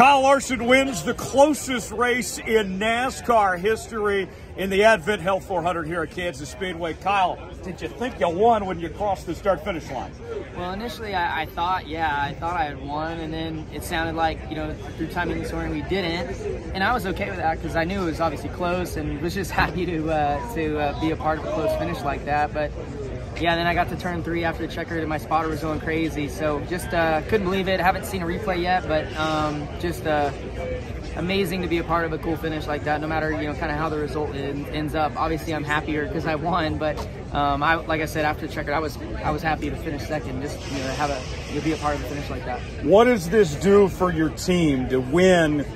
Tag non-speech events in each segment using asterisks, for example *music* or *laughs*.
Kyle Larson wins the closest race in NASCAR history in the AdventHealth 400 here at Kansas Speedway. Kyle, did you think you won when you crossed the start finish line? Well, initially I, I, thought, yeah, I thought I had won, and then it sounded like, you know, through timing this morning we didn't, and I was okay with that because I knew it was obviously close, and was just *laughs* happy to uh, to uh, be a part of a close finish like that. But yeah, then I got to turn three after the checker, and my spotter was going crazy. So just uh, couldn't believe it. Haven't seen a replay yet, but um, just uh, amazing to be a part of a cool finish like that. No matter you know kind of how the result ends up. Obviously, I'm happier because I won, but um, I, like I said after the checker, I was I was happy to finish second. Just you know have a you be a part of a finish like that. What does this do for your team to win?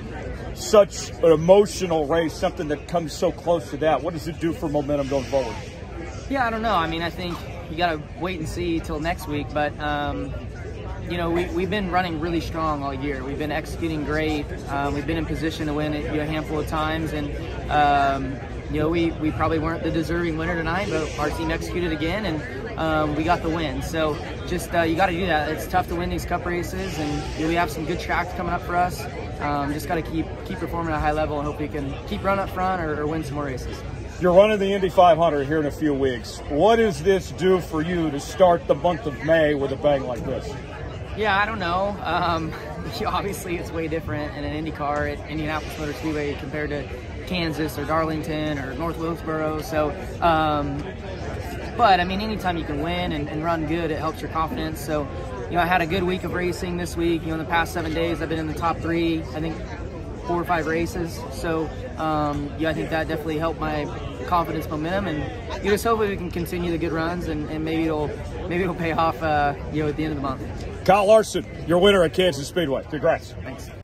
Such an emotional race, something that comes so close to that. What does it do for momentum going forward? Yeah, I don't know. I mean, I think you got to wait and see till next week. But um, you know, we, we've been running really strong all year. We've been executing great. Um, we've been in position to win it a handful of times, and um, you know, we, we probably weren't the deserving winner tonight, but our team executed again, and um, we got the win. So just uh, you got to do that. It's tough to win these Cup races, and you know, we have some good tracks coming up for us. Um, just got to keep keep performing at a high level and hope we can keep running up front or, or win some more races. You're running the Indy 500 here in a few weeks. What does this do for you to start the month of May with a bang like this? Yeah, I don't know. Um, *laughs* obviously, it's way different in an Indy car at Indianapolis Motor Speedway compared to Kansas or Darlington or North Wilkesboro. So, um, but I mean, anytime you can win and, and, run good, it helps your confidence. So, you know, I had a good week of racing this week. You know, in the past seven days, I've been in the top three. I think four or five races. So um, yeah, I think that definitely helped my confidence, momentum, and you just hopefully we can continue the good runs, and, and maybe it'll maybe it'll pay off, uh, you know, at the end of the month. Kyle Larson, your winner at Kansas Speedway. Congrats. Thanks.